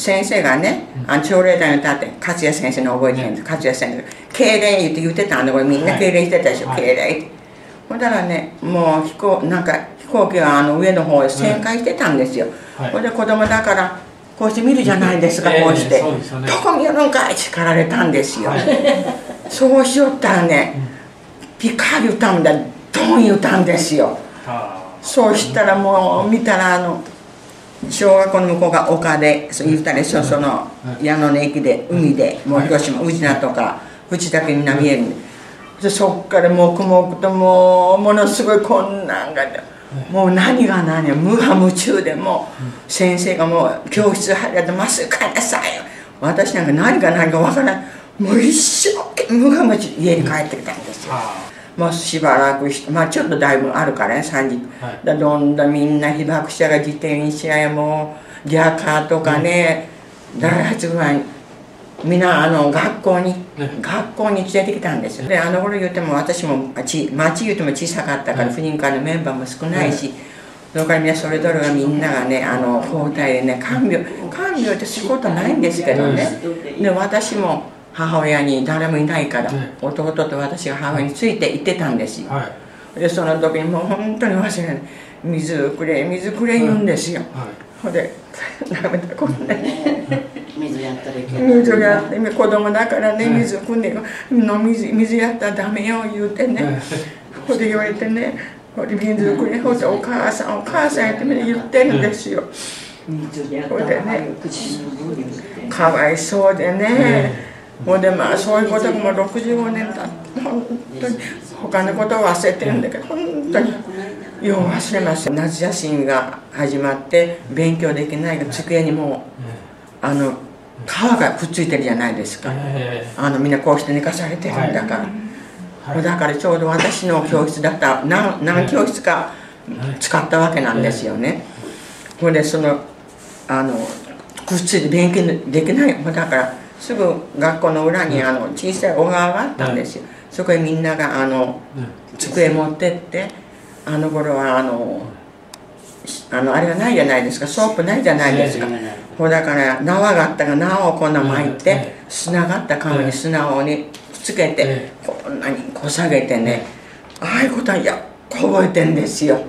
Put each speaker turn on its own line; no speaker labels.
先生がね、あの朝礼台に立って勝也先生の覚えてるんです、勝也先生敬礼言って言ってたんでこれみんな敬礼してたでしょ、
はい。
敬礼ってほんだらねもう飛行なんか飛行機があの上の方へ旋回してたんですよ、
はい。
ほんで子供だからこうして見るじゃないですか、
ええ
こうして、どこ見るんかい叱られたんですよ、
はい。
そうしよったらね、ピカー言ったんだ。ドン言ったんですよ。
あ。
そうしたらもう見たらあの小学校の向こうが丘でそう言ったでしょその矢野の駅で海でもう広島宇品とか淵岳みんな見える。んででそっから黙々ともうものすごいこんなんがもう何が何や無我夢中でもう先生がもう教室入られてまっすぐ帰りなさいよ。私なんか何が何かわからないもう一生懸命無我夢中家に帰ってきたんですよ。
あ
もうしばらくしてまあちょっとだいぶあるからね3時。
はい。
だどんどんみんな被爆者が自転車やもうギャカーとかね、ダイハツ具合みんなあの学校に、
ね。
学校に連れてきたんですよ。であの頃言っても私もち町言っても小さかったから、
はい。
婦人会のメンバーも少ないし、それからみんなそれぞれがみんながねあの交代でね看病看病って仕事ないんですけどね、で私も母親に誰もいないから、
ね。
弟と私が母親について行ってたんですよ、
はい。
でその時にもう本当に忘れない。水くれ水くれ言うんですよ、
はい。
ほんで涙こんなに
水やったらいけない。
水やって子供だからね
うん
水汲んでの水水やったらダメよ言うてね、ほんで言われてねほんで水くれほんでお母さんお母さんってみんな言ってるんですよ、
水やったら早く口の分言って。
かわいそうでね、ほんでまあそういうことも65年経って本当に他のことを忘れてるんだけど本当によう忘れました夏休みが始まって勉強できないが机にもうあの皮がくっついてるじゃないですかあのみんなこうして寝かされてるんだから、
はい
だからちょうど私の教室だった何何教室か使ったわけなんですよねほんでそのあのくっついて勉強できないだからすぐ学校の裏にあの小さい小川があったんですよ。そこへみんながあの机持ってってあの頃はあのあのあれがないじゃないですか。ソープないじゃないですか。ほうだから縄があったから縄をこんな巻いて砂があった紙に砂をねくっつけて
え
こんなにこう下げてねああいうことはやっ覚えてんですよ